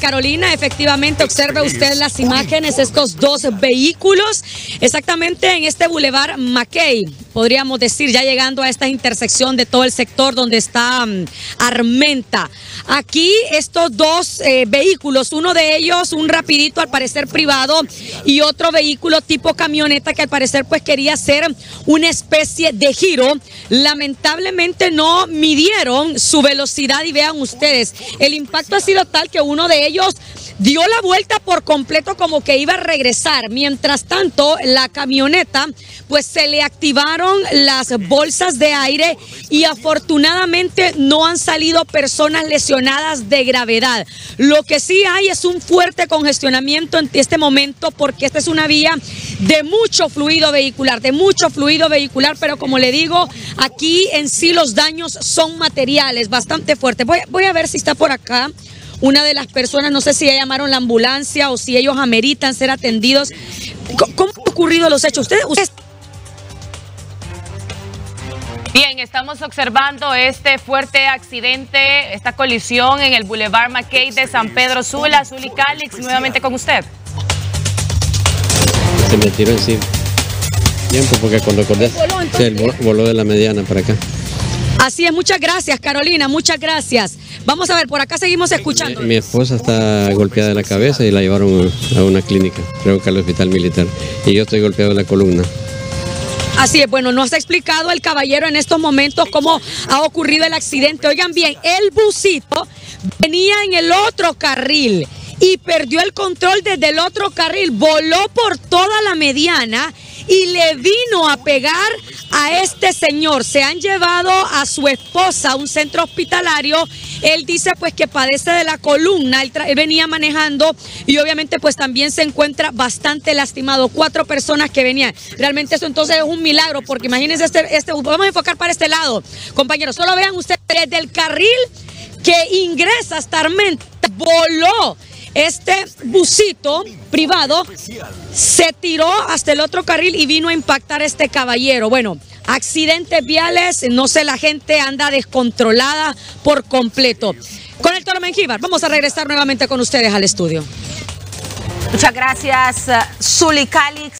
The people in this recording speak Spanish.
Carolina, efectivamente observe usted las imágenes, estos dos vehículos, exactamente en este bulevar Mackay, podríamos decir, ya llegando a esta intersección de todo el sector donde está um, Armenta. Aquí estos dos eh, vehículos, uno de ellos un rapidito al parecer privado y otro vehículo tipo camioneta que al parecer pues quería hacer una especie de giro, lamentablemente no midieron su velocidad y vean ustedes, el impacto ha sido tal que uno de ellos dio la vuelta por completo como que iba a regresar. Mientras tanto, la camioneta, pues se le activaron las bolsas de aire y afortunadamente no han salido personas lesionadas de gravedad. Lo que sí hay es un fuerte congestionamiento en este momento porque esta es una vía de mucho fluido vehicular, de mucho fluido vehicular, pero como le digo, aquí en sí los daños son materiales bastante fuertes. Voy, voy a ver si está por acá una de las personas, no sé si ya llamaron la ambulancia o si ellos ameritan ser atendidos. ¿Cómo han ocurrido los hechos? Ustedes, Bien, estamos observando este fuerte accidente, esta colisión en el Boulevard McKay de San Pedro Sula, Zuli Calix, nuevamente con usted. Se me tiró encima. Tiempo, porque cuando acordé, se voló de la mediana para acá. Así es, muchas gracias Carolina, muchas gracias. Vamos a ver, por acá seguimos escuchando. Mi, esposa está golpeada de la cabeza y la llevaron a una clínica, creo que al hospital militar. Y yo estoy golpeado de la columna. Así es, bueno, nos ha explicado el caballero en estos momentos cómo ha ocurrido el accidente. Oigan bien, el busito venía en el otro carril y perdió el control desde el otro carril, voló por toda la mediana y le vino a pegar a este señor. Se han llevado a su esposa a un centro hospitalario. Él dice pues que padece de la columna, él, venía manejando y obviamente pues también se encuentra bastante lastimado. Cuatro personas que venían. Realmente eso entonces es un milagro porque imagínense este, este vamos a enfocar para este lado. Compañeros, solo vean ustedes desde el carril que ingresa hasta Armenta, voló este busito privado se tiró hasta el otro carril y vino a impactar a este caballero. Bueno, accidentes viales, no sé, la gente anda descontrolada por completo. Con el Toro Mengíbar, vamos a regresar nuevamente con ustedes al estudio. Muchas gracias, Zuli Calix.